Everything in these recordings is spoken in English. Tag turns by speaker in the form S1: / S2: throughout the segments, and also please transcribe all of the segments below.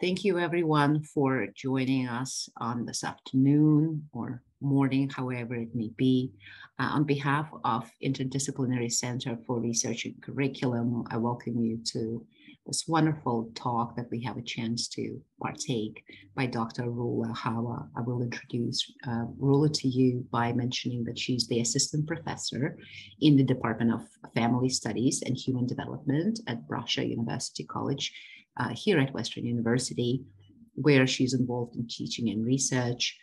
S1: Thank you, everyone, for joining us on this afternoon or morning, however it may be. Uh, on behalf of Interdisciplinary Center for Research and Curriculum, I welcome you to this wonderful talk that we have a chance to partake by Dr. Roula Hawa. I will introduce uh, Roula to you by mentioning that she's the assistant professor in the Department of Family Studies and Human Development at Brescia University College uh, here at Western University, where she's involved in teaching and research.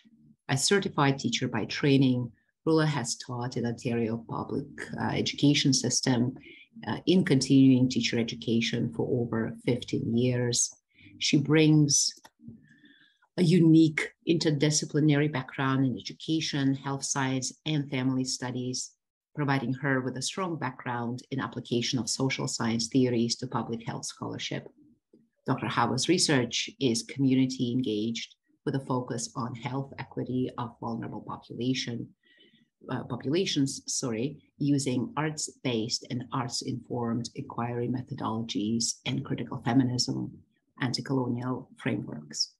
S1: A certified teacher by training, Roula has taught in Ontario public uh, education system uh, in continuing teacher education for over 15 years. She brings a unique interdisciplinary background in education, health science, and family studies, providing her with a strong background in application of social science theories to public health scholarship. Dr. Hawa's research is community engaged with a focus on health equity of vulnerable population, uh, populations, sorry, using arts-based and arts-informed inquiry methodologies and critical feminism, anti-colonial frameworks.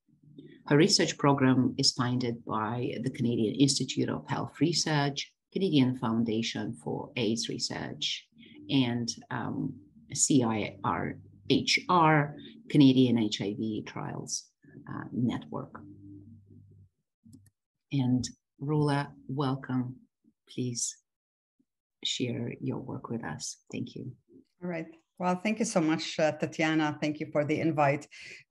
S1: Her research program is funded by the Canadian Institute of Health Research, Canadian Foundation for AIDS Research, and um, CIR HR, Canadian HIV Trials uh, Network. And Roula, welcome. Please share your work with us. Thank you.
S2: All right. Well, thank you so much, uh, Tatiana. Thank you for the invite.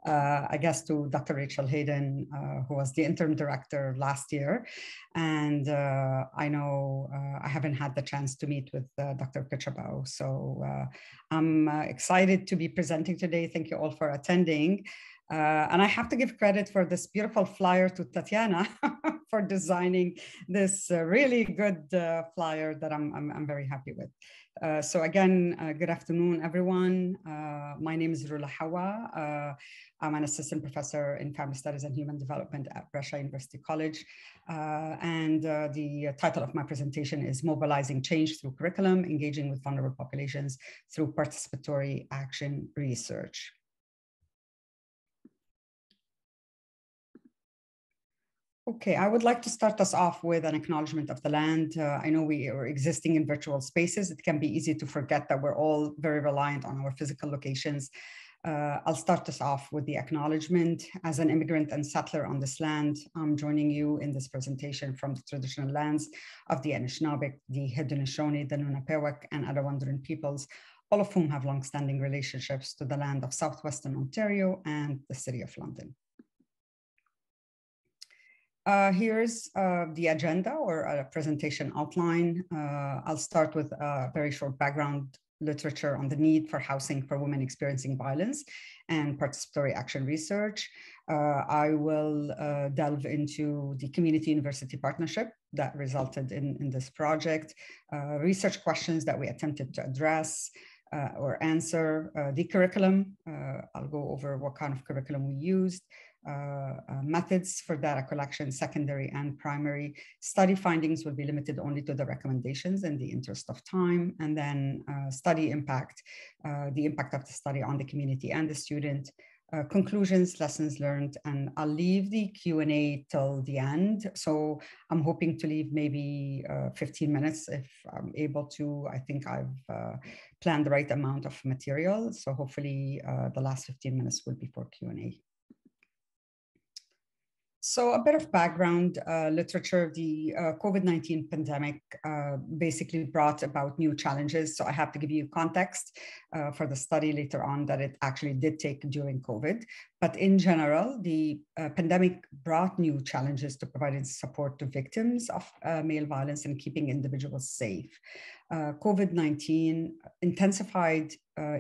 S2: Uh, I guess to Dr. Rachel Hayden, uh, who was the interim director last year. And uh, I know uh, I haven't had the chance to meet with uh, Dr. Pichabao. So I'm excited to be presenting today. Thank you all for attending. And I have to give credit for this beautiful flyer to Tatiana for designing this really good flyer that I'm, I'm, I'm very happy with. Uh, so again, uh, good afternoon, everyone. Uh, my name is Roula Hawa. Uh, I'm an assistant professor in family studies and human development at Brescia University College. Uh, and uh, the title of my presentation is Mobilizing Change Through Curriculum, Engaging with Vulnerable Populations Through Participatory Action Research. Okay, I would like to start us off with an acknowledgement of the land. Uh, I know we are existing in virtual spaces. It can be easy to forget that we're all very reliant on our physical locations. Uh, I'll start us off with the acknowledgement. As an immigrant and settler on this land, I'm joining you in this presentation from the traditional lands of the Anishinaabeg, the Haudenosaunee, the Lunaapeewak, and Attawandaron peoples, all of whom have longstanding relationships to the land of Southwestern Ontario and the City of London. Uh, here's uh, the agenda or a presentation outline. Uh, I'll start with a very short background literature on the need for housing for women experiencing violence and participatory action research. Uh, I will uh, delve into the community university partnership that resulted in, in this project, uh, research questions that we attempted to address, uh, or answer uh, the curriculum. Uh, I'll go over what kind of curriculum we used, methods for data collection, secondary and primary. Study findings will be limited only to the recommendations in the interest of time, and then uh, study impact, the impact of the study on the community and the student, uh, conclusions, lessons learned, and I'll leave the Q&A till the end. So I'm hoping to leave maybe uh, 15 minutes if I'm able to. I think I've uh, planned the right amount of material. So hopefully the last 15 minutes will be for Q&A. So a bit of background uh, literature, the uh, COVID-19 pandemic uh, basically brought about new challenges. So I have to give you context uh, for the study later on that it actually did take during COVID. But in general, the uh, pandemic brought new challenges to providing support to victims of uh, male violence and keeping individuals safe. COVID-19 intensified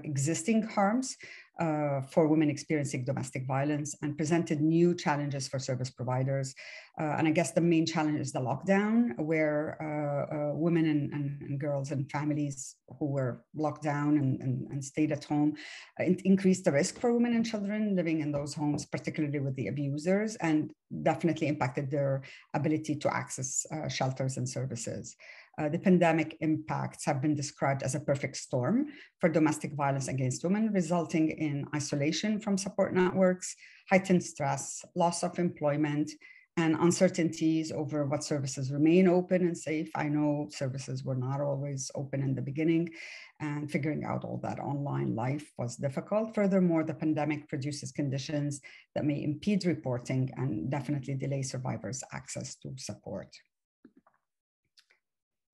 S2: existing harms, uh, for women experiencing domestic violence and presented new challenges for service providers. Uh, and I guess the main challenge is the lockdown, where uh, uh women and, and, and, girls and families who were locked down and, and, stayed at home uh, increased the risk for women and children living in those homes, particularly with the abusers, and definitely impacted their ability to access uh, shelters and services. Uh, the pandemic impacts have been described as a perfect storm for domestic violence against women, resulting in isolation from support networks, heightened stress, loss of employment, and uncertainties over what services remain open and safe. I know services were not always open in the beginning, and figuring out all that online life was difficult. Furthermore, the pandemic produces conditions that may impede reporting and definitely delay survivors' access to support.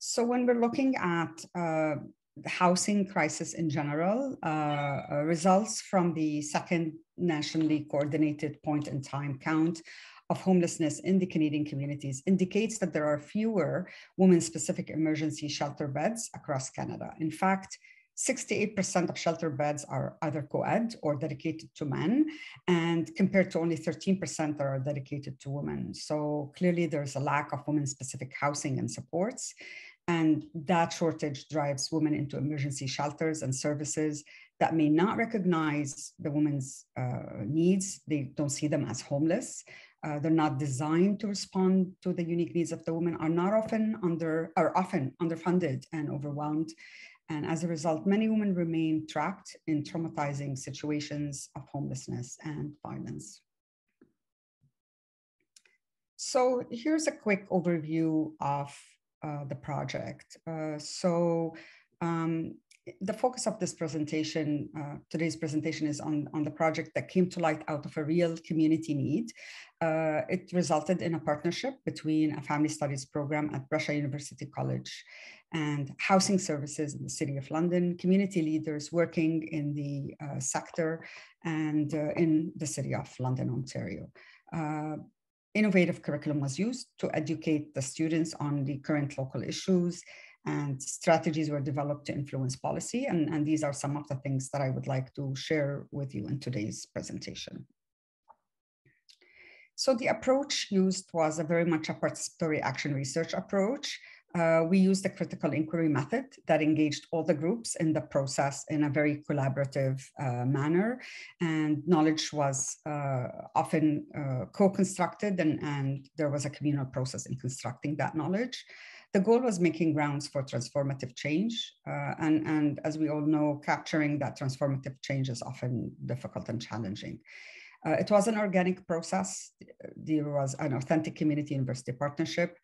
S2: So when we're looking at uh, the housing crisis in general, uh, uh, results from the second nationally coordinated point in time count of homelessness in the Canadian communities indicates that there are fewer women-specific emergency shelter beds across Canada. In fact, 68% of shelter beds are either co-ed or dedicated to men, and compared to only 13% that are dedicated to women. So clearly there's a lack of women-specific housing and supports, and that shortage drives women into emergency shelters and services that may not recognize the woman's uh, needs. They don't see them as homeless, uh, they're not designed to respond to the unique needs of the women, are not often under, are often underfunded and overwhelmed. And as a result, many women remain trapped in traumatizing situations of homelessness and violence. So here's a quick overview of uh, the project. Uh, so um, the focus of this presentation, uh, today's presentation is on, on the project that came to light out of a real community need. Uh, it resulted in a partnership between a family studies program at Brescia University College and housing services in the City of London, community leaders working in the uh, sector and uh, in the City of London, Ontario uh, innovative curriculum was used to educate the students on the current local issues and strategies were developed to influence policy. And, and these are some of the things that I would like to share with you in today's presentation. So the approach used was a very much a participatory action research approach. Uh, we used a critical inquiry method that engaged all the groups in the process in a very collaborative uh, manner. And knowledge was uh, often uh, co-constructed and, and there was a communal process in constructing that knowledge. The goal was making grounds for transformative change. Uh, and, and as we all know, capturing that transformative change is often difficult and challenging. Uh, it was an organic process. There was an authentic community university partnership.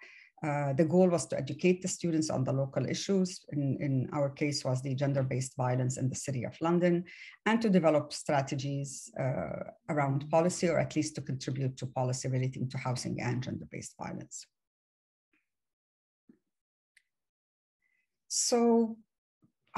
S2: Uh, the goal was to educate the students on the local issues. In, in our case was the gender-based violence in the city of London and to develop strategies uh, around policy or at least to contribute to policy relating to housing and gender-based violence. So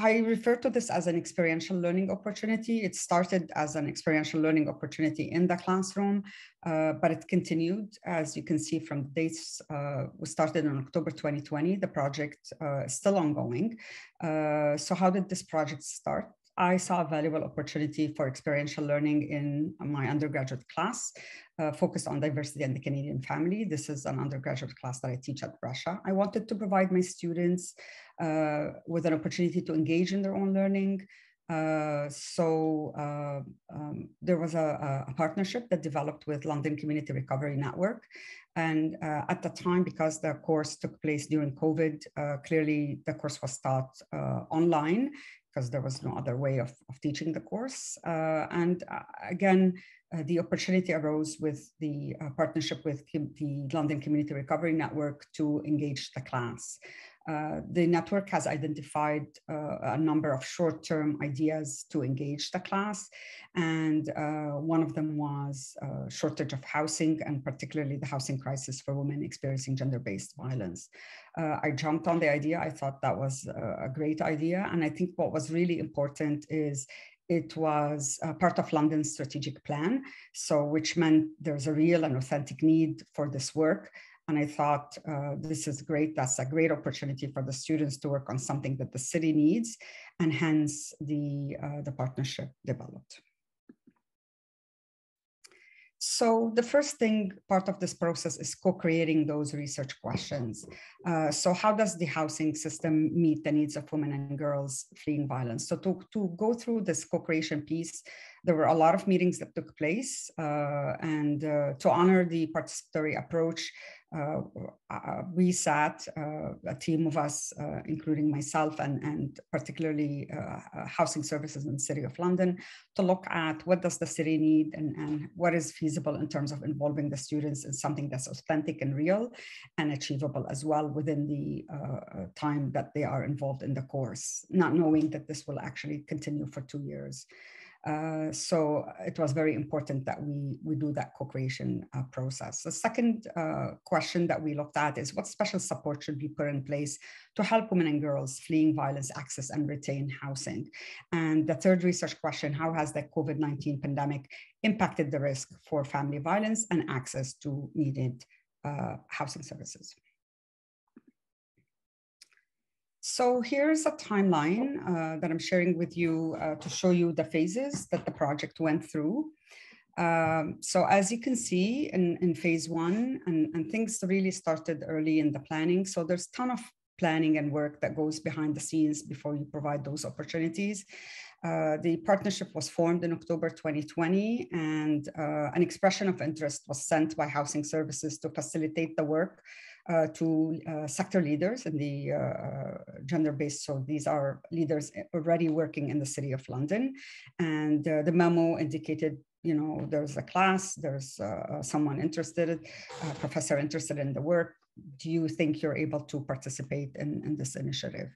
S2: I refer to this as an experiential learning opportunity. It started as an experiential learning opportunity in the classroom, uh, but it continued, as you can see from the dates, uh, we started in October 2020. The project uh, is still ongoing. Uh, so how did this project start? I saw a valuable opportunity for experiential learning in my undergraduate class uh, focused on diversity and the Canadian family. This is an undergraduate class that I teach at Brescia. I wanted to provide my students uh, with an opportunity to engage in their own learning. Uh, so uh, um, there was a, a, partnership that developed with London Community Recovery Network. And uh, at the time, because the course took place during COVID, uh, clearly the course was taught online because there was no other way of, of teaching the course. Uh, and uh, again, uh, the opportunity arose with the uh, partnership with the London Community Recovery Network to engage the class. Uh, the network has identified uh, a number of short-term ideas to engage the class. And uh, one of them was uh, shortage of housing and particularly the housing crisis for women experiencing gender-based violence. Uh, I jumped on the idea. I thought that was a great idea. And I think what was really important is it was part of London's strategic plan. So which meant there's a real and authentic need for this work. And I thought uh, this is great. That's a great opportunity for the students to work on something that the city needs, and hence the, uh, the partnership developed. So the first thing, part of this process is co-creating those research questions. Uh, so how does the housing system meet the needs of women and girls fleeing violence? So to, to go through this co-creation piece, there were a lot of meetings that took place uh, and uh, to honor the participatory approach, uh, uh, we sat, uh, a team of us, uh, including myself and, and particularly uh, uh, housing services in the City of London, to look at what does the city need and, and what is feasible in terms of involving the students in something that's authentic and real and achievable as well within the time that they are involved in the course, not knowing that this will actually continue for two years. Uh, so it was very important that we, we do that co-creation uh, process. The second uh, question that we looked at is what special support should be put in place to help women and girls fleeing violence access and retain housing? And the third research question, how has the COVID-19 pandemic impacted the risk for family violence and access to needed uh, housing services? So here's a timeline uh, that I'm sharing with you uh, to show you the phases that the project went through. Um, so as you can see in, in phase one, and, and things really started early in the planning. So there's ton of planning and work that goes behind the scenes before you provide those opportunities. Uh, the partnership was formed in October 2020, and uh, an expression of interest was sent by Housing Services to facilitate the work uh, to uh, sector leaders in the uh, gender-based. So these are leaders already working in the City of London. And the memo indicated you know, there's a class, there's someone interested, a professor interested in the work. Do you think you're able to participate in, in this initiative?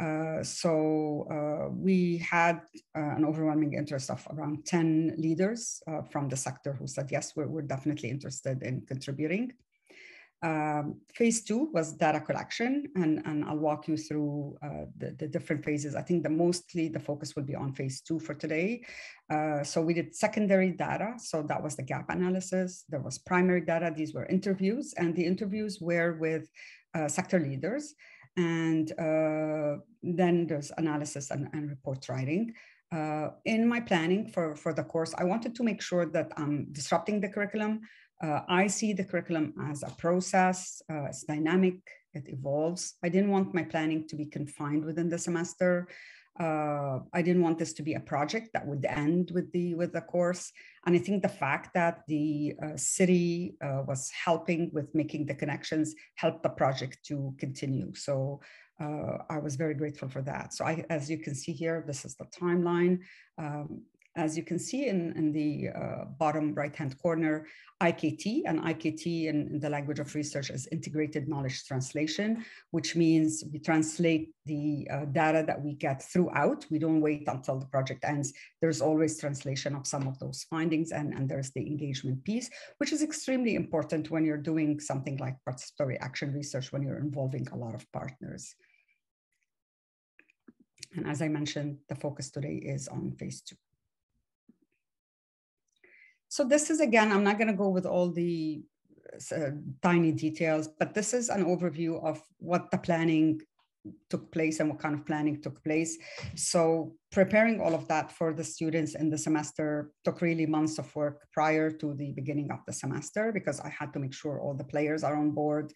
S2: Uh, so uh, we had uh, an overwhelming interest of around 10 leaders from the sector who said, yes, we're, we're definitely interested in contributing. Um, phase two was data collection, and, and I'll walk you through uh, the, the, different phases. I think the mostly the focus will be on phase two for today. Uh, so we did secondary data. So that was the gap analysis. There was primary data. These were interviews, and the interviews were with uh, sector leaders. And uh, then there's analysis and, and report writing. Uh, in my planning for, for the course, I wanted to make sure that I'm disrupting the curriculum, uh, I see the curriculum as a process, it's dynamic, it evolves. I didn't want my planning to be confined within the semester. Uh, I didn't want this to be a project that would end with the with the course. And I think the fact that the uh, city uh, was helping with making the connections helped the project to continue. So uh, I was very grateful for that. So I, as you can see here, this is the timeline. Um, as you can see in, in the uh, bottom right-hand corner, IKT, and IKT in, in, the language of research is integrated knowledge translation, which means we translate the uh, data that we get throughout. We don't wait until the project ends. There's always translation of some of those findings, and, and there's the engagement piece, which is extremely important when you're doing something like participatory action research, when you're involving a lot of partners. And as I mentioned, the focus today is on phase two. So this is, again, I'm not going to go with all the uh, tiny details, but this is an overview of what the planning took place and what kind of planning took place. So preparing all of that for the students in the semester took really months of work prior to the beginning of the semester because I had to make sure all the players are on board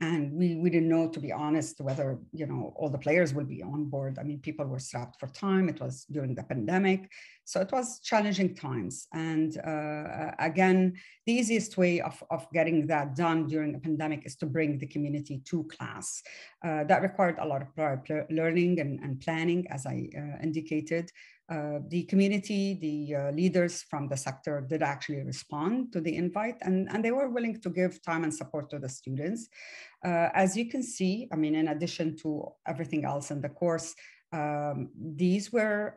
S2: and we, we didn't know to be honest whether you know all the players will be on board. I mean people were strapped for time. It was during the pandemic. So it was challenging times. And uh, again the easiest way of, of getting that done during a pandemic is to bring the community to class. Uh, that required a lot of prior learning and, and planning as i uh, indicated uh, the community, the uh, leaders from the sector did actually respond to the invite and, and they were willing to give time and support to the students. Uh, as you can see, I mean, in addition to everything else in the course, um, these were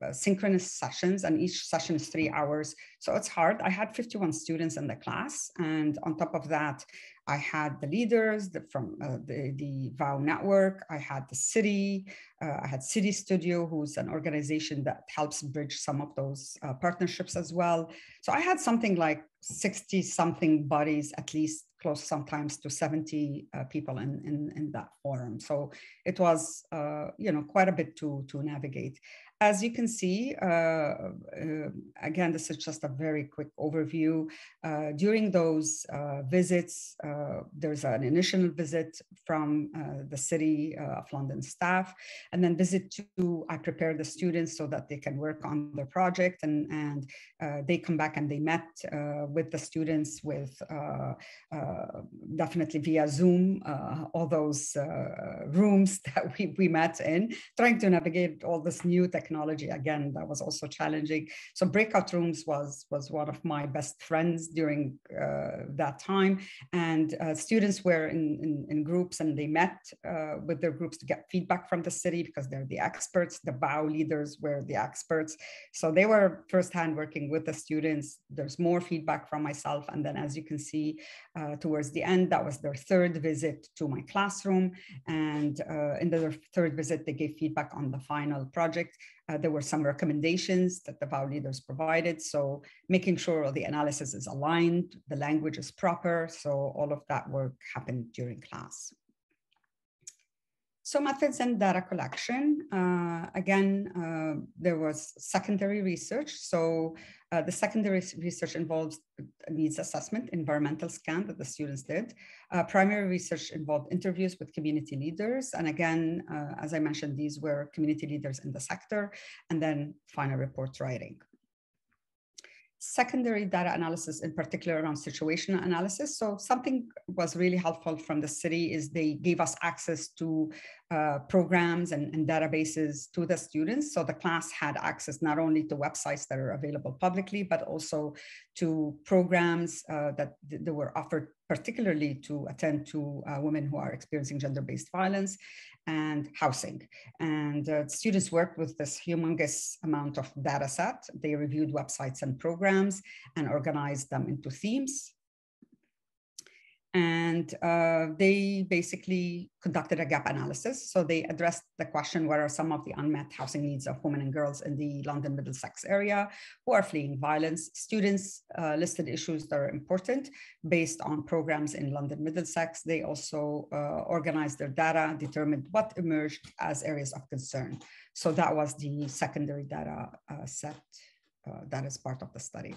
S2: uh, synchronous sessions and each session is three hours. So it's hard. I had 51 students in the class. And on top of that, I had the leaders the, from uh, the, the VOW network. I had the city. Uh, I had City Studio, who's an organization that helps bridge some of those uh, partnerships as well. So I had something like 60 something bodies, at least close sometimes to 70 uh, people in, in, in, that forum. So it was, uh, you know, quite a bit to, to navigate. As you can see, uh, uh, again, this is just a very quick overview. Uh, during those uh, visits, uh, there's an initial visit from uh, the City of London staff, and then visit two, I prepare the students so that they can work on their project, and, and they come back and they met with the students with definitely via Zoom, all those rooms that we, we met in, trying to navigate all this new technology technology again that was also challenging. So breakout rooms was was one of my best friends during uh, that time. And uh, students were in, in, in, groups and they met uh, with their groups to get feedback from the city because they're the experts the BOW leaders were the experts. So they were firsthand working with the students. There's more feedback from myself. And then as you can see uh, towards the end that was their third visit to my classroom. And uh, in their third visit they gave feedback on the final project uh, there were some recommendations that the BOW leaders provided. So making sure all the analysis is aligned, the language is proper. So all of that work happened during class. So methods and data collection, uh, again, uh, there was secondary research. So uh, the secondary research involves needs assessment, environmental scan that the students did. Uh, primary research involved interviews with community leaders. And again, uh, as I mentioned, these were community leaders in the sector, and then final report writing secondary data analysis in particular around situational analysis. So something was really helpful from the city is they gave us access to uh, programs and, and, databases to the students. So the class had access not only to websites that are available publicly, but also to programs uh, that, that were offered particularly to attend to uh, women who are experiencing gender-based violence and housing. And uh, students worked with this humongous amount of data set. They reviewed websites and programs and organized them into themes and uh, they basically conducted a gap analysis. So they addressed the question, what are some of the unmet housing needs of women and girls in the London Middlesex area who are fleeing violence? Students uh, listed issues that are important based on programs in London Middlesex. They also uh, organized their data, determined what emerged as areas of concern. So that was the secondary data uh, set uh, that is part of the study.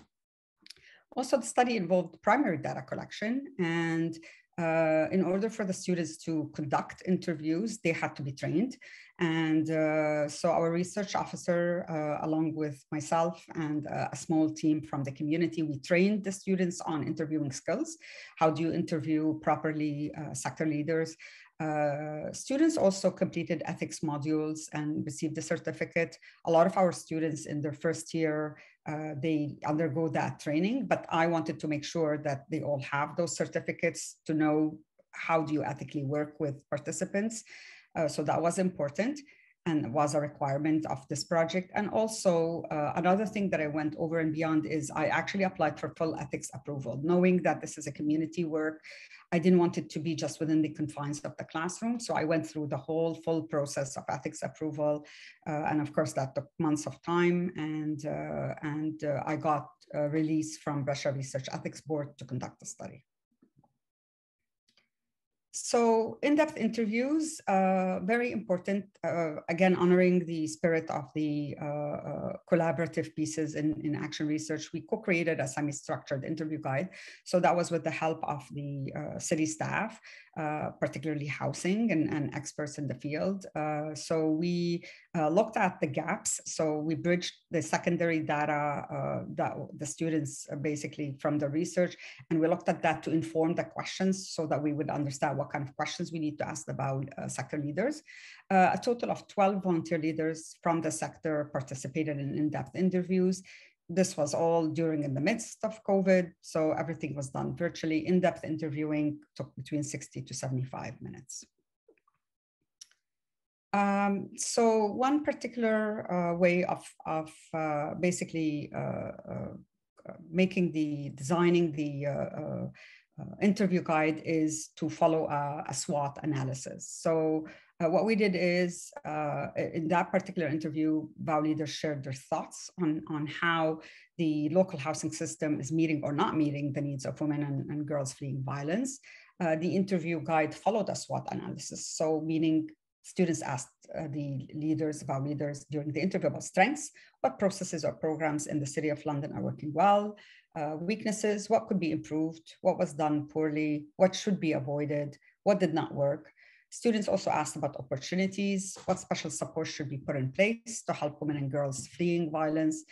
S2: Also, the study involved primary data collection and uh, in order for the students to conduct interviews, they had to be trained. And uh, so our research officer, uh, along with myself and uh, a small team from the community, we trained the students on interviewing skills. How do you interview properly uh, sector leaders? Uh, students also completed ethics modules and received a certificate. A lot of our students in their first year, uh, they undergo that training, but I wanted to make sure that they all have those certificates to know how do you ethically work with participants. Uh, so that was important and was a requirement of this project. And also uh, another thing that I went over and beyond is I actually applied for full ethics approval, knowing that this is a community work. I didn't want it to be just within the confines of the classroom. So I went through the whole full process of ethics approval. Uh, and of course that took months of time. And, uh, and uh, I got a release from Brescia Research Ethics Board to conduct the study. So in-depth interviews, uh, very important, uh, again, honoring the spirit of the uh, uh collaborative pieces in, in action research. We co-created a semi-structured interview guide. So that was with the help of the uh, city staff, uh, particularly housing and, and, experts in the field. so we looked at the gaps. So we bridged the secondary data that the students basically from the research, and we looked at that to inform the questions so that we would understand what what kind of questions we need to ask about uh, sector leaders. Uh, a total of 12 volunteer leaders from the sector participated in in-depth interviews. This was all during in the midst of COVID, so everything was done virtually. In-depth interviewing took between 60 to 75 minutes. Um, so one particular uh, way of, of uh, basically uh, uh making the designing the uh, uh, interview guide is to follow a, a SWOT analysis. So what we did is in that particular interview, BOW leaders shared their thoughts on, on how the local housing system is meeting or not meeting the needs of women and, and girls fleeing violence. Uh, the interview guide followed a SWOT analysis. So meaning Students asked uh, the leaders, our leaders during the interview about strengths, what processes or programs in the City of London are working well, uh, weaknesses, what could be improved, what was done poorly, what should be avoided, what did not work. Students also asked about opportunities, what special support should be put in place to help women and girls fleeing violence,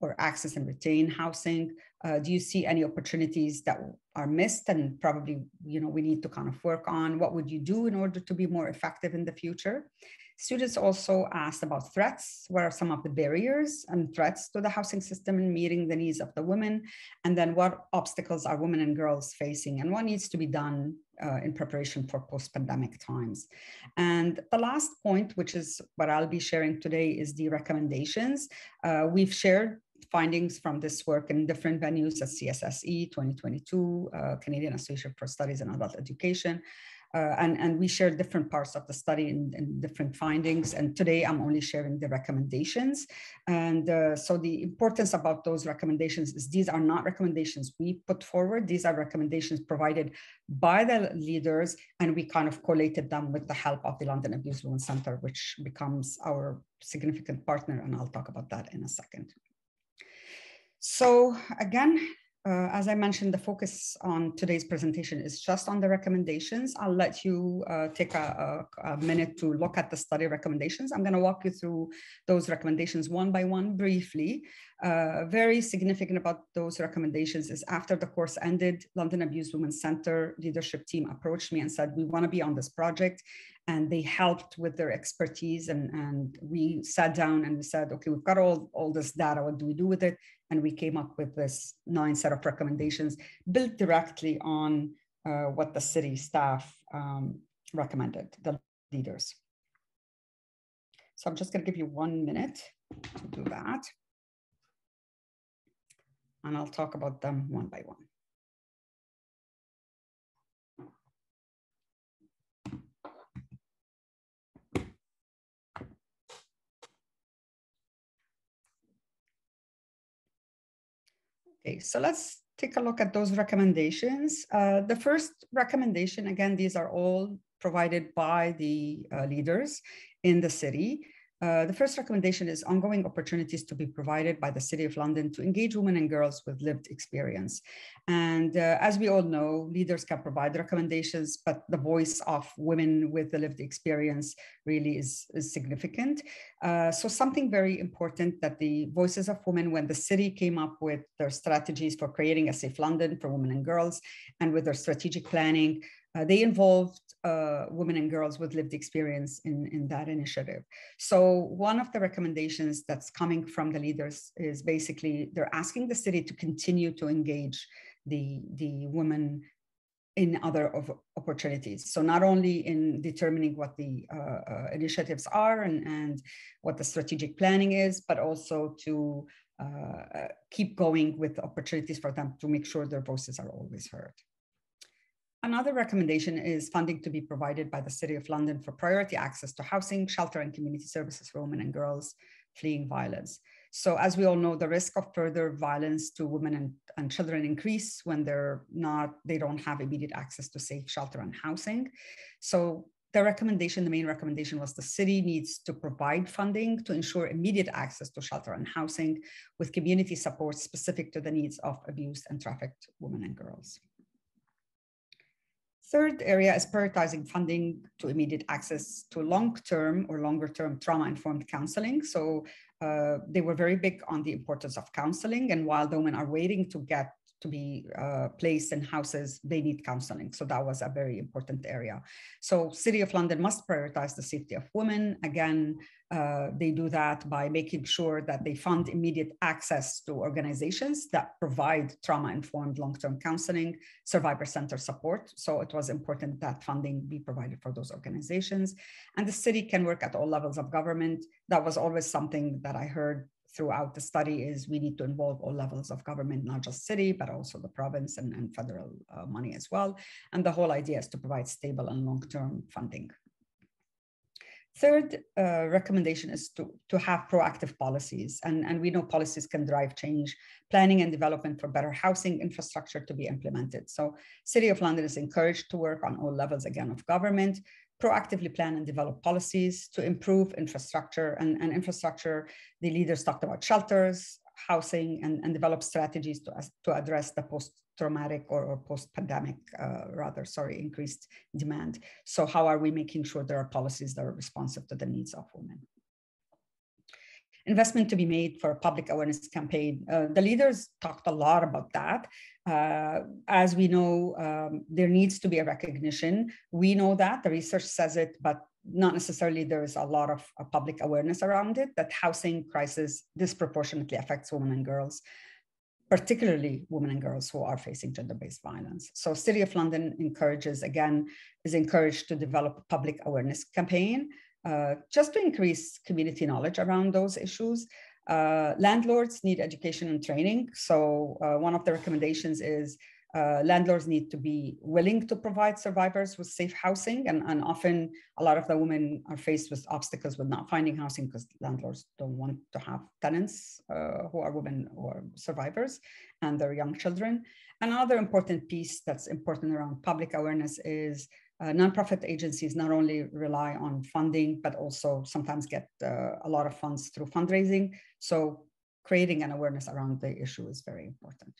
S2: or access and retain housing? Uh, do you see any opportunities that are missed and probably you know we need to kind of work on? What would you do in order to be more effective in the future? Students also asked about threats. What are some of the barriers and threats to the housing system in meeting the needs of the women? And then what obstacles are women and girls facing and what needs to be done uh, in preparation for post-pandemic times. And the last point, which is what I'll be sharing today, is the recommendations. Uh, we've shared findings from this work in different venues at CSSE 2022, uh, Canadian Association for Studies in Adult Education, uh, and, and we share different parts of the study and, and, different findings. And today I'm only sharing the recommendations. And uh, so the importance about those recommendations is these are not recommendations we put forward. These are recommendations provided by the leaders and we kind of collated them with the help of the London Abuse Women Center, which becomes our significant partner. And I'll talk about that in a second. So again, uh, as I mentioned, the focus on today's presentation is just on the recommendations. I'll let you uh, take a, a, a, minute to look at the study recommendations. I'm going to walk you through those recommendations one by one briefly. Uh, very significant about those recommendations is after the course ended, London Abuse Women Center leadership team approached me and said, we want to be on this project. And they helped with their expertise. And, and we sat down and we said, okay, we've got all, all this data. What do we do with it? And we came up with this nine set of recommendations built directly on uh, what the city staff um, recommended, the leaders. So I'm just going to give you one minute to do that. And I'll talk about them one by one. Okay, so let's take a look at those recommendations. Uh, the first recommendation, again, these are all provided by the uh, leaders in the city. Uh, the first recommendation is ongoing opportunities to be provided by the City of London to engage women and girls with lived experience. And uh, as we all know, leaders can provide recommendations, but the voice of women with the lived experience really is, is significant. Uh, so something very important that the voices of women, when the city came up with their strategies for creating a safe London for women and girls, and with their strategic planning, uh, they involved uh, women and girls with lived experience in, in that initiative. So one of the recommendations that's coming from the leaders is basically they're asking the city to continue to engage the, the women in other opportunities. So not only in determining what the uh, uh, initiatives are and, and what the strategic planning is, but also to uh, keep going with opportunities for them to make sure their voices are always heard. Another recommendation is funding to be provided by the City of London for priority access to housing, shelter, and community services for women and girls fleeing violence. So as we all know, the risk of further violence to women and, and children increase when they're not, they don't have immediate access to safe shelter and housing. So the recommendation, the main recommendation was the city needs to provide funding to ensure immediate access to shelter and housing with community support specific to the needs of abused and trafficked women and girls. Third area is prioritizing funding to immediate access to long-term or longer-term trauma-informed counseling. So uh, they were very big on the importance of counseling. And while the women are waiting to get to be uh, placed in houses, they need counseling. So that was a very important area. So City of London must prioritize the safety of women. Again, uh, they do that by making sure that they fund immediate access to organizations that provide trauma-informed long-term counseling, survivor center support. So it was important that funding be provided for those organizations. And the city can work at all levels of government. That was always something that I heard throughout the study is we need to involve all levels of government, not just city, but also the province and, and federal uh, money as well. And the whole idea is to provide stable and long-term funding. Third uh, recommendation is to, to have proactive policies. And, and we know policies can drive change, planning and development for better housing infrastructure to be implemented. So City of London is encouraged to work on all levels, again, of government proactively plan and develop policies to improve infrastructure and, and infrastructure. The leaders talked about shelters, housing, and, and develop strategies to, to address the post-traumatic or, or post-pandemic, uh, rather, sorry, increased demand. So how are we making sure there are policies that are responsive to the needs of women? Investment to be made for a public awareness campaign. Uh, the leaders talked a lot about that. Uh, as we know, um, there needs to be a recognition. We know that, the research says it, but not necessarily there is a lot of uh, public awareness around it, that housing crisis disproportionately affects women and girls particularly women and girls who are facing gender-based violence. So City of London encourages, again, is encouraged to develop a public awareness campaign uh, just to increase community knowledge around those issues. Uh, landlords need education and training. So uh, one of the recommendations is uh, landlords need to be willing to provide survivors with safe housing. And, and often a lot of the women are faced with obstacles with not finding housing because landlords don't want to have tenants uh, who are women or survivors and their young children. Another important piece that's important around public awareness is uh, nonprofit agencies not only rely on funding, but also sometimes get uh, a lot of funds through fundraising. So creating an awareness around the issue is very important.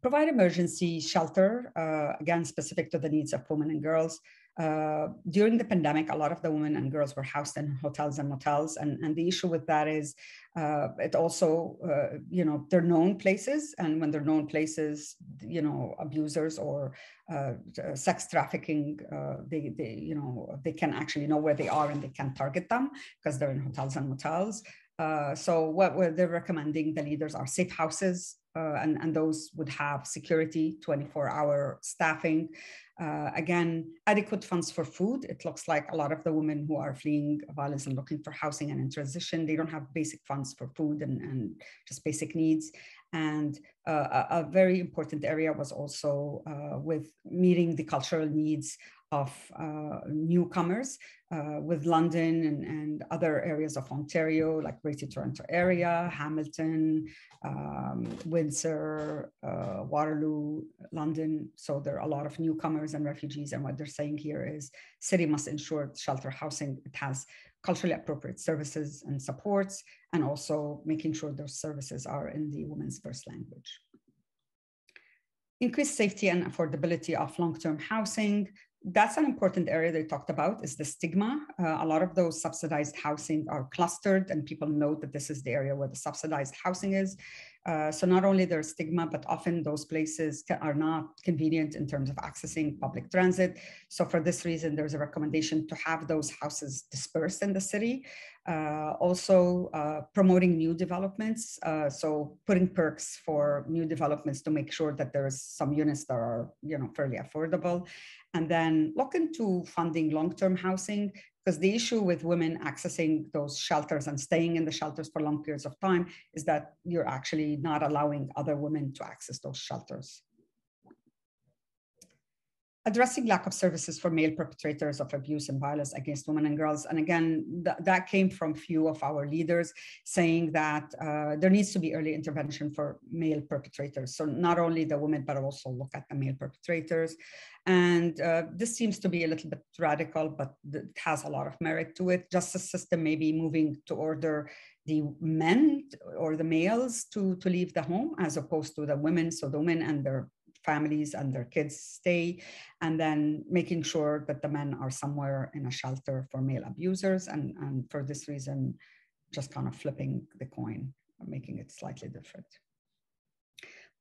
S2: Provide emergency shelter, uh, again, specific to the needs of women and girls. Uh, during the pandemic, a lot of the women and girls were housed in hotels and motels. And, and the issue with that is uh, it also, uh, you know, they're known places. And when they're known places, you know, abusers or uh, sex trafficking, uh, they, they, you know, they can actually know where they are and they can target them because they're in hotels and motels. Uh, so what they're recommending the leaders are safe houses uh, and, and those would have security, 24 hour staffing. Uh, again, adequate funds for food. It looks like a lot of the women who are fleeing violence and looking for housing and in transition, they don't have basic funds for food and, and just basic needs. And uh, a, very important area was also uh, with meeting the cultural needs of uh, newcomers uh, with London and, and other areas of Ontario, like Greater Toronto area, Hamilton, um, Windsor, uh, Waterloo, London. So there are a lot of newcomers and refugees. And what they're saying here is city must ensure shelter housing. It has culturally appropriate services and supports, and also making sure those services are in the women's first language increased safety and affordability of long-term housing, that's an important area they talked about is the stigma. Uh, a lot of those subsidized housing are clustered and people know that this is the area where the subsidized housing is. Uh, so not only there's stigma, but often those places are not convenient in terms of accessing public transit. So for this reason, there's a recommendation to have those houses dispersed in the city. Uh, also uh, promoting new developments. Uh, so putting perks for new developments to make sure that there's some units that are you know, fairly affordable. And then look into funding long-term housing because the issue with women accessing those shelters and staying in the shelters for long periods of time is that you're actually not allowing other women to access those shelters addressing lack of services for male perpetrators of abuse and violence against women and girls. And again, th that came from few of our leaders saying that uh, there needs to be early intervention for male perpetrators. So not only the women, but also look at the male perpetrators. And uh, this seems to be a little bit radical, but it has a lot of merit to it. Justice system may be moving to order the men or the males to, to leave the home as opposed to the women. So the women and their families and their kids stay, and then making sure that the men are somewhere in a shelter for male abusers. And, and for this reason, just kind of flipping the coin, making it slightly different.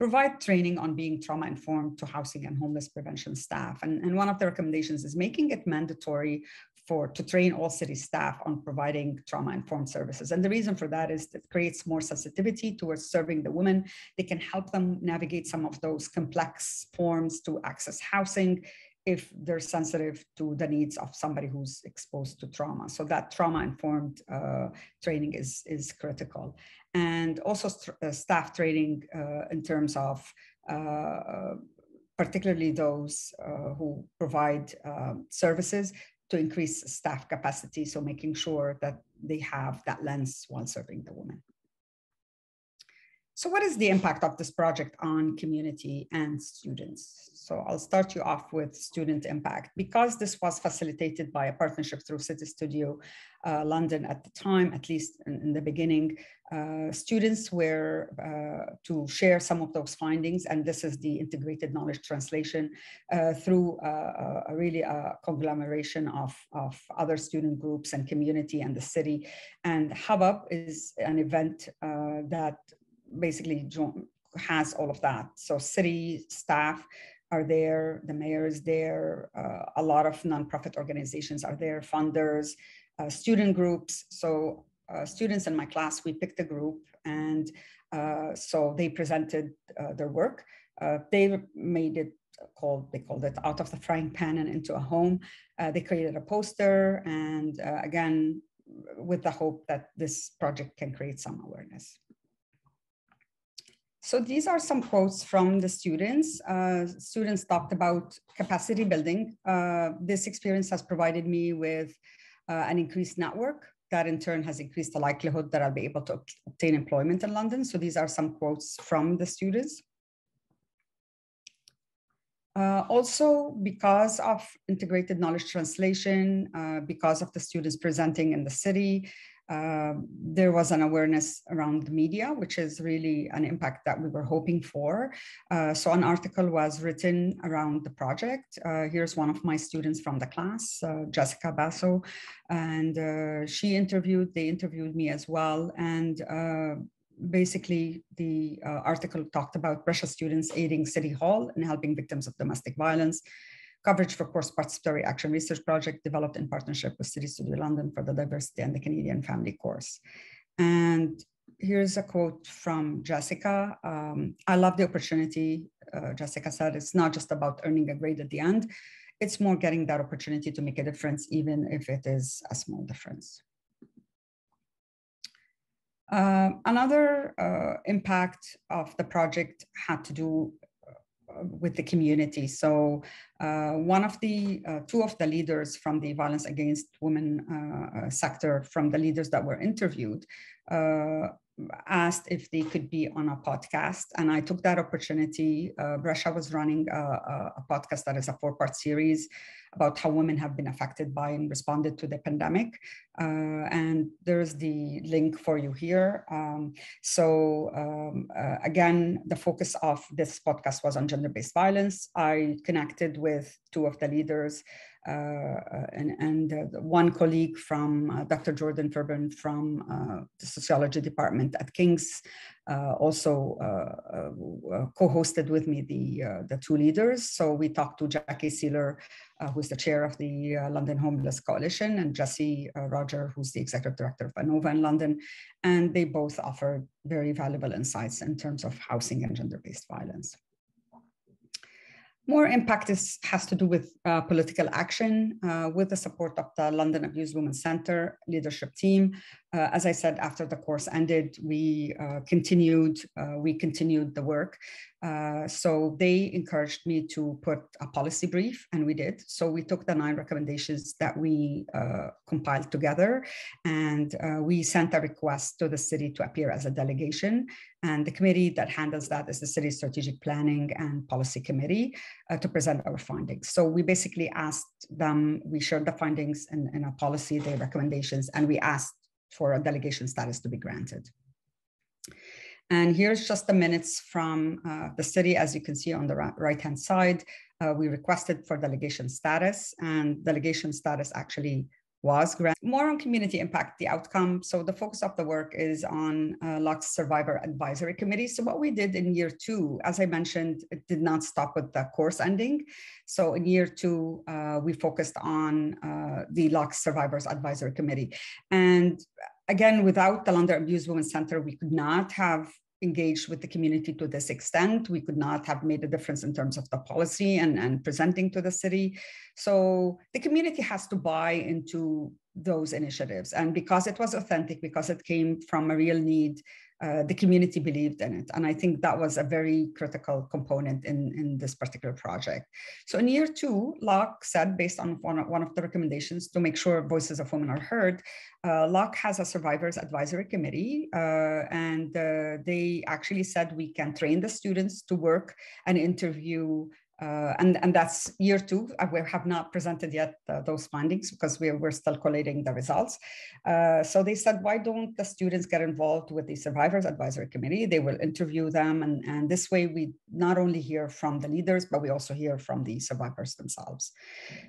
S2: Provide training on being trauma informed to housing and homeless prevention staff. And, and one of the recommendations is making it mandatory for to train all city staff on providing trauma-informed services. And the reason for that is that it creates more sensitivity towards serving the women. They can help them navigate some of those complex forms to access housing if they're sensitive to the needs of somebody who's exposed to trauma. So that trauma-informed uh, training is, is critical. And also uh, staff training uh, in terms of uh, particularly those uh, who provide uh, services to increase staff capacity. So making sure that they have that lens while serving the women. So what is the impact of this project on community and students? So I'll start you off with student impact. Because this was facilitated by a partnership through City Studio uh, London at the time, at least in, in the beginning, uh, students were uh, to share some of those findings, and this is the integrated knowledge translation uh, through uh, a really a conglomeration of, of other student groups and community and the city. And HUBBUB is an event uh, that basically has all of that. So city staff are there, the mayor is there, uh, a lot of nonprofit organizations are there, funders, uh, student groups. So uh, students in my class, we picked a group and uh, so they presented uh, their work. Uh, they made it called, they called it out of the frying pan and into a home. they created a poster and again, with the hope that this project can create some awareness. So these are some quotes from the students. Uh, students talked about capacity building. Uh, this experience has provided me with uh, an increased network that in turn has increased the likelihood that I'll be able to obtain employment in London. So these are some quotes from the students. Uh, also, because of integrated knowledge translation, uh, because of the students presenting in the city, um, there was an awareness around the media, which is really an impact that we were hoping for. Uh, so an article was written around the project. Uh, here's one of my students from the class, uh, Jessica Basso, and uh, she interviewed, they interviewed me as well. And uh, basically the uh, article talked about Brescia students aiding City Hall and helping victims of domestic violence coverage for course participatory action research project developed in partnership with City Studio London for the diversity and the Canadian family course. And here's a quote from Jessica. Um, I love the opportunity, uh, Jessica said, it's not just about earning a grade at the end, it's more getting that opportunity to make a difference, even if it is a small difference. Uh, another uh, impact of the project had to do with the community. So uh, one of the, uh, two of the leaders from the violence against women uh, uh sector, from the leaders that were interviewed, uh, asked if they could be on a podcast. And I took that opportunity. Uh, Brescia was running a, a, podcast that is a four part series about how women have been affected by and responded to the pandemic. Uh, and there's the link for you here. Um, so um, uh, again, the focus of this podcast was on gender-based violence. I connected with two of the leaders Uh, and, and uh, one colleague from uh, Dr. Jordan Fairbairn from uh, the sociology department at King's uh, also co-hosted with me the, the two leaders. So we talked to Jackie Sealer, who's the chair of the London Homeless Coalition, and Jessie Rodger, who's the executive director of ANOVA in London. And they both offered very valuable insights in terms of housing and gender-based violence. More impact is, has to do with uh, political action uh, with the support of the London Abuse Women Centre leadership team. Uh, as I said, after the course ended, we uh, continued, uh, we continued the work. Uh, so they encouraged me to put a policy brief, and we did. So we took the nine recommendations that we uh, compiled together, and uh, we sent a request to the city to appear as a delegation. And the committee that handles that is the City Strategic Planning and Policy Committee to present our findings. So we basically asked them, we shared the findings in, in a policy, the recommendations, and we asked for a delegation status to be granted. And here's just the minutes from uh, the city, as you can see on the right-hand side. Uh, we requested for delegation status and delegation status actually was granted. More on community impact, the outcome. So the focus of the work is on uh, LAWC's Survivor Advisory Committee. So what we did in year two, as I mentioned, it did not stop with the course ending. So in year two, uh, we focused on uh, the LAWC's Survivors Advisory Committee. And again, without the London Abuse Women's Center, we could not have engaged with the community to this extent. We could not have made a difference in terms of the policy and, and presenting to the city. So the community has to buy into those initiatives. And because it was authentic, because it came from a real need, uh, the community believed in it. And I think that was a very critical component in, in this particular project. So in year two, LAWC said, based on one of, one of the recommendations to make sure voices of women are heard, uh, LAWC has a survivors advisory committee, uh, and uh, they actually said we can train the students to work and interview uh, and, and that's year two. Uh, we have not presented yet uh, those findings because we're, we're still collating the results. Uh, so they said, why don't the students get involved with the Survivors Advisory Committee? They will interview them. And, and this way we not only hear from the leaders, but we also hear from the survivors themselves.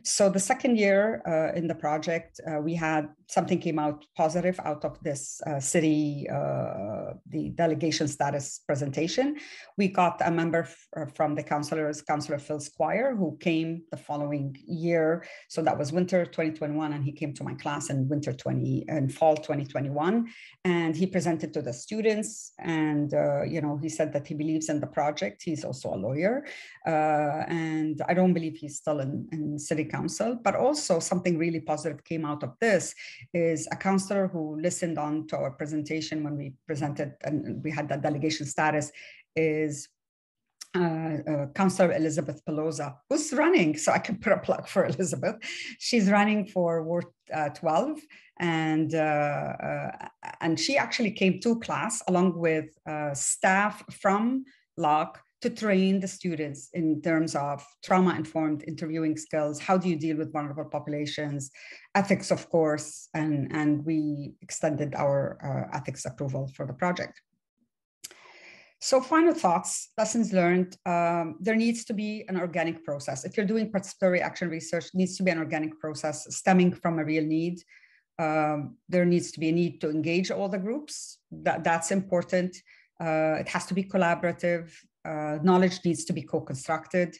S2: So the second year uh, in the project, uh, we had something came out positive out of this city, the delegation status presentation. We got a member from the counselors, counselor Phil Squire, who came the following year. So that was winter 2021, and he came to my class in winter 20 and fall 2021, and he presented to the students. And uh, you know, he said that he believes in the project. He's also a lawyer, uh, and I don't believe he's still in, in city council. But also something really positive came out of this is a counselor who listened on to our presentation when we presented and we had that delegation status is uh, uh, Councillor Elizabeth Peloza, who's running, so I can put a plug for Elizabeth. She's running for Ward uh, 12, and uh, uh, and she actually came to class along with uh, staff from LAWC to train the students in terms of trauma-informed interviewing skills. How do you deal with vulnerable populations? Ethics, of course, and and we extended our ethics approval for the project. So final thoughts, lessons learned, um, there needs to be an organic process. If you're doing participatory action research, needs to be an organic process stemming from a real need. Um, there needs to be a need to engage all the groups. That, that's important. Uh, it has to be collaborative. Uh, knowledge needs to be co-constructed.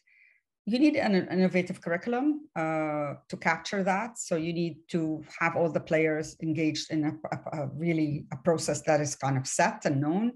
S2: You need an, an innovative curriculum uh, to capture that. So you need to have all the players engaged in a, a, a really a process that is kind of set and known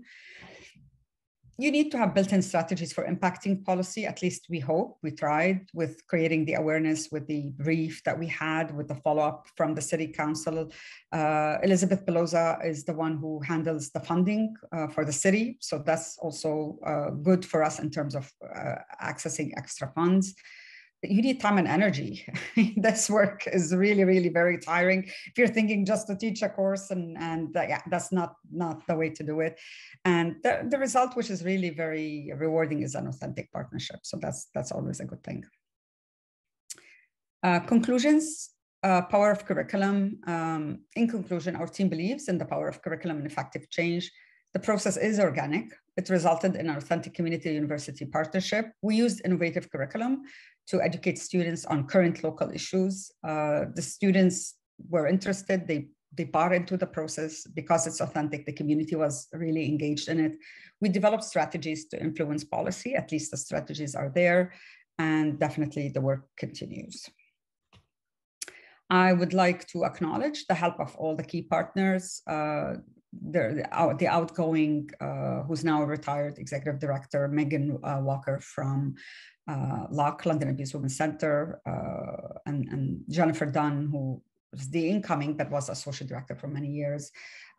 S2: you need to have built-in strategies for impacting policy. At least we hope. We tried with creating the awareness with the brief that we had with the follow-up from the city council. Uh, Elizabeth Peloza is the one who handles the funding uh, for the city. So that's also uh, good for us in terms of uh, accessing extra funds you need time and energy. this work is really, really very tiring. If you're thinking just to teach a course and, and uh, yeah, that's not, not the way to do it. And the, the result, which is really very rewarding is an authentic partnership. So that's, that's always a good thing. Uh, conclusions, uh, power of curriculum. Um, in conclusion, our team believes in the power of curriculum and effective change. The process is organic. It resulted in an authentic community university partnership. We used innovative curriculum to educate students on current local issues. Uh, the students were interested, they, they bought into the process because it's authentic, the community was really engaged in it. We developed strategies to influence policy, at least the strategies are there, and definitely the work continues. I would like to acknowledge the help of all the key partners, uh, the, the, outgoing, uh, who's now a retired executive director, Megan uh, Walker from uh, London Abuse Women's Center, uh, and, and, Jennifer Dunn, who was the incoming but was associate director for many years,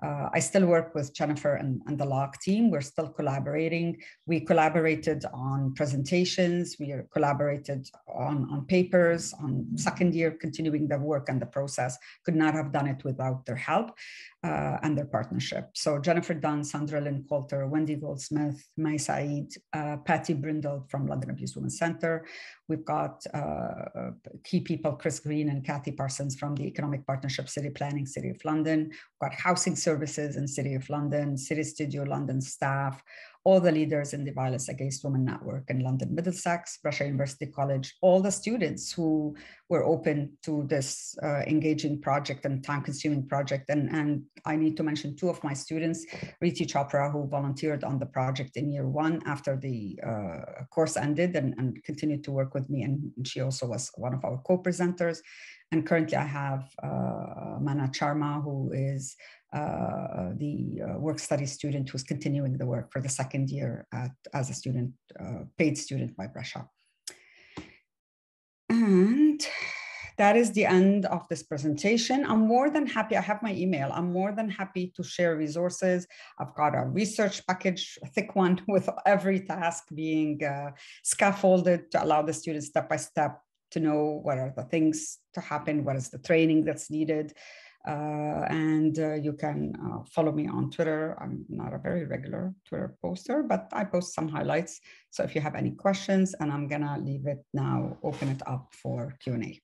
S2: uh, I still work with Jennifer and, and, the LAWC team. We're still collaborating. We collaborated on presentations. We collaborated on, on papers, on second year, continuing the work and the process. Could not have done it without their help uh, and their partnership. So Jennifer Dunn, Sandra Lynn Coulter, Wendy Goldsmith, Mai Said, uh, Patty Brindle from London Abuse Women's Center. We've got uh, key people, Chris Green and Kathy Parsons from the Economic Partnership City Planning City of London. We've got Housing Services in City of London, City Studio London staff, all the leaders in the Violence Against Women Network in London Middlesex, Brescia University College, all the students who were open to this uh, engaging project and time-consuming project. And, and I need to mention two of my students, Riti Chopra, who volunteered on the project in year one after the uh, course ended and, and continued to work with me. And she also was one of our co-presenters. And currently I have uh, Mana Charma, who is uh, the uh, work study student who's continuing the work for the second year at, as a student, uh, paid student by Brescia. And that is the end of this presentation. I'm more than happy, I have my email. I'm more than happy to share resources. I've got a research package, a thick one with every task being uh, scaffolded to allow the students step by step to know what are the things to happen, what is the training that's needed. Uh, and uh, you can uh, follow me on Twitter. I'm not a very regular Twitter poster, but I post some highlights. So if you have any questions, and I'm gonna leave it now, open it up for Q&A.